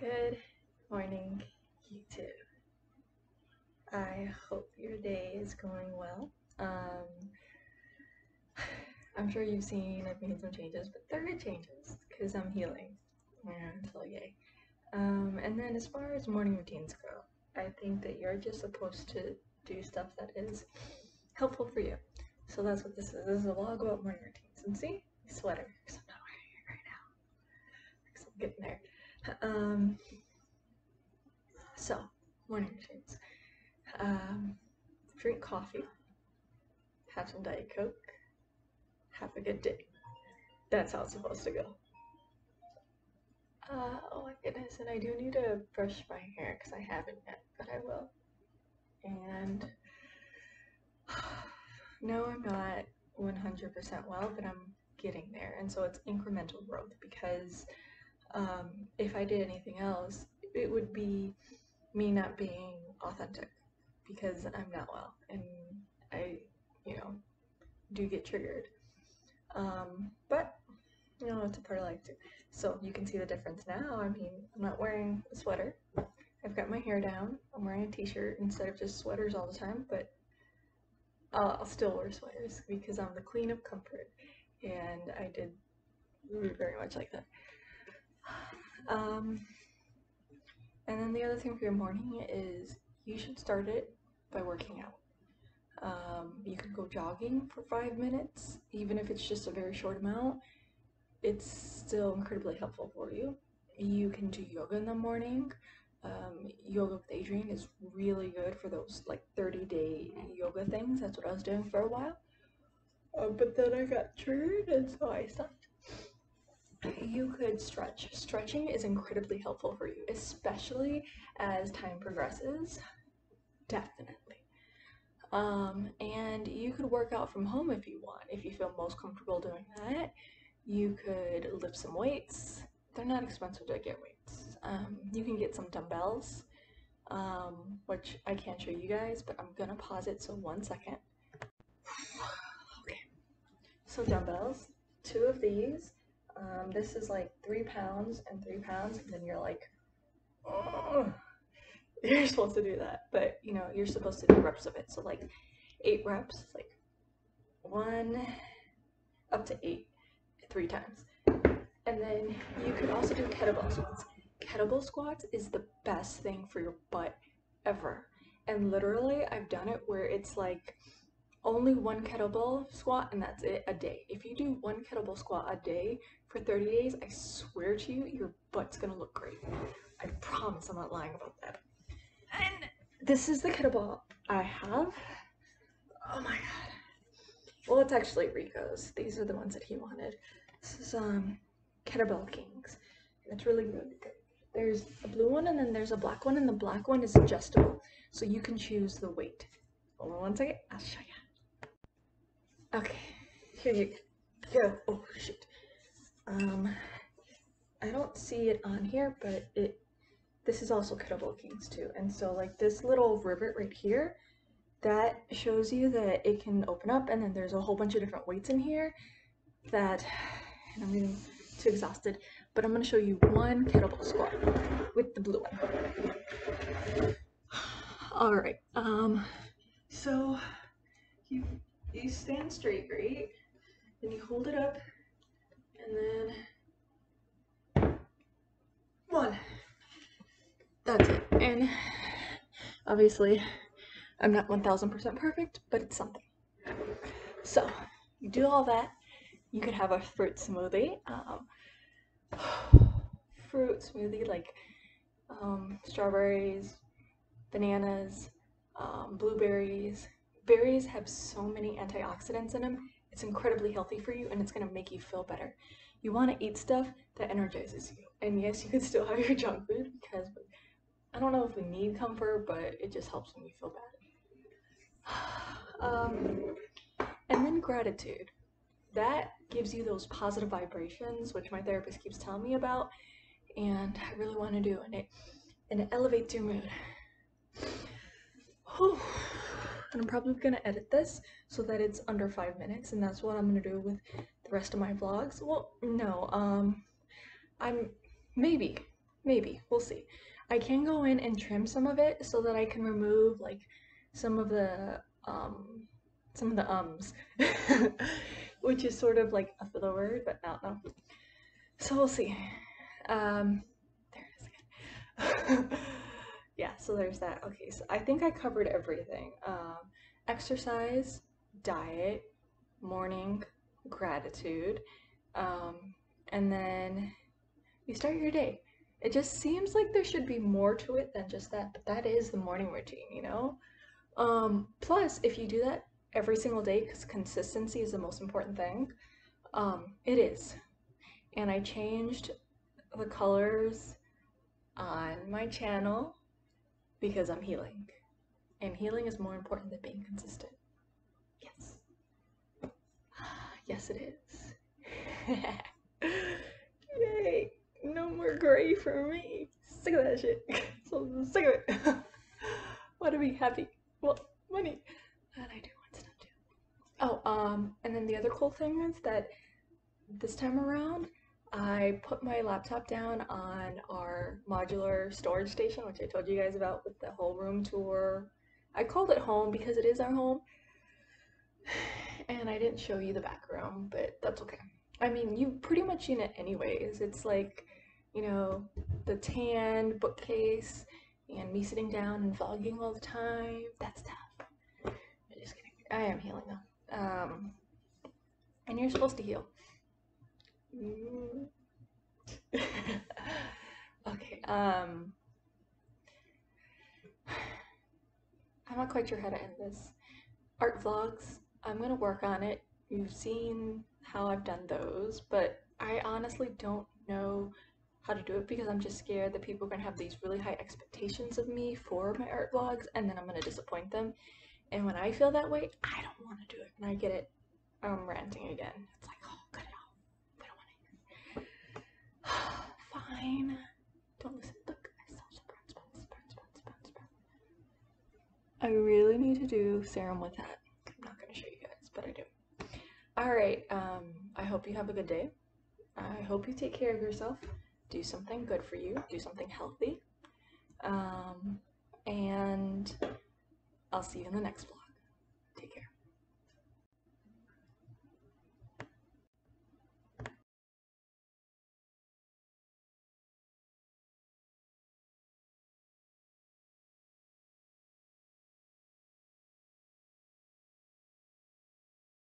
Good morning, YouTube. I hope your day is going well. Um, I'm sure you've seen I've made some changes, but they're good changes because I'm healing. And so, yay. Um, and then, as far as morning routines go, I think that you're just supposed to do stuff that is helpful for you. So, that's what this is. This is a vlog about morning routines. And see, sweater, because I'm not wearing it right now. Because I'm getting there. Um, so, morning routines. Um, drink coffee, have some Diet Coke, have a good day. That's how it's supposed to go. Uh, oh my goodness, and I do need to brush my hair because I haven't yet, but I will. And no, I'm not 100% well, but I'm getting there. And so it's incremental growth because um, if I did anything else, it would be me not being authentic because I'm not well and I, you know, do get triggered. Um, but, you know, it's a part of life too. So you can see the difference now. I mean, I'm not wearing a sweater. I've got my hair down. I'm wearing a t-shirt instead of just sweaters all the time, but uh, I'll still wear sweaters because I'm the queen of comfort and I did very much like that. Um, and then the other thing for your morning is you should start it by working out. Um, you can go jogging for five minutes, even if it's just a very short amount. It's still incredibly helpful for you. You can do yoga in the morning. Um, yoga with Adriene is really good for those like 30 day yoga things. That's what I was doing for a while. Uh, but then I got triggered and so I stopped you could stretch. Stretching is incredibly helpful for you, especially as time progresses. Definitely. Um, and you could work out from home if you want, if you feel most comfortable doing that. You could lift some weights. They're not expensive to get weights. Um, you can get some dumbbells, um, which I can't show you guys, but I'm gonna pause it, so one second. okay. So dumbbells, two of these this is like three pounds and three pounds, and then you're like, oh. you're supposed to do that, but you know, you're supposed to do reps of it. So like eight reps, like one up to eight, three times. And then you could also do kettlebell squats. Kettlebell squats is the best thing for your butt ever. And literally, I've done it where it's like only one kettlebell squat and that's it a day. If you do one kettlebell squat a day for 30 days, I swear to you, your butt's gonna look great. I promise I'm not lying about that. And this is the kettlebell I have. Oh my god. Well, it's actually Rico's. These are the ones that he wanted. This is um Kettlebell Kings. It's really good. There's a blue one and then there's a black one, and the black one is adjustable. So you can choose the weight. Hold on one second, I'll show you. Okay, here you go. Oh, shit. Um, I don't see it on here, but it, this is also Kettlebell Kings too. And so like this little rivet right here, that shows you that it can open up and then there's a whole bunch of different weights in here that, and I'm getting too exhausted, but I'm going to show you one kettlebell squat with the blue one. All right, um, so you you stand straight, right? Then you hold it up, and then one. That's it. And obviously, I'm not 1000% perfect, but it's something. So, you do all that. You could have a fruit smoothie. Um, fruit smoothie like um, strawberries, bananas, um, blueberries, berries have so many antioxidants in them. It's incredibly healthy for you and it's going to make you feel better. You want to eat stuff that energizes you. And yes, you can still have your junk food because I don't know if we need comfort, but it just helps when you feel bad. Um, and then gratitude. That gives you those positive vibrations, which my therapist keeps telling me about, and I really want to do, and it and it elevates your mood. Whew and I'm probably gonna edit this so that it's under five minutes and that's what I'm gonna do with the rest of my vlogs. Well, no, um, I'm maybe, maybe we'll see. I can go in and trim some of it so that I can remove like some of the um some of the ums, which is sort of like a filler word, but not, no. So we'll see. Um, there it is again. yeah, so there's that. Okay, so I think I covered everything. Um, exercise, diet, morning, gratitude, um, and then you start your day. It just seems like there should be more to it than just that, but that is the morning routine, you know? Um, plus, if you do that every single day, because consistency is the most important thing, um, it is. And I changed the colors on my channel because I'm healing. And healing is more important than being consistent. Yes. Yes, it is. Yay! No more gray for me. Sick of that shit. So sick of it. want to be happy. Well, money. And I do want stuff too. Oh, um, and then the other cool thing is that this time around, I put my laptop down on our modular storage station, which I told you guys about with the whole room tour. I called it home because it is our home. And I didn't show you the back room, but that's okay. I mean, you've pretty much seen it anyways. It's like, you know, the tan bookcase and me sitting down and vlogging all the time. That's tough. I'm just kidding. I am healing though. Um, and you're supposed to heal. Mm. okay, um, I'm not quite sure how to end this. Art vlogs, I'm gonna work on it. You've seen how I've done those, but I honestly don't know how to do it because I'm just scared that people are gonna have these really high expectations of me for my art vlogs and then I'm gonna disappoint them. And when I feel that way, I don't want to do it. And I get it. I'm ranting again. It's like, oh, cut it out. We don't want to hear. Fine. Don't listen. Look, I saw some burns, burns, burns, burns, burns, burns. I really need to do serum with that. I'm not gonna show you guys, but I do. All right. Um, I hope you have a good day. I hope you take care of yourself. Do something good for you. Do something healthy. Um, and I'll see you in the next vlog.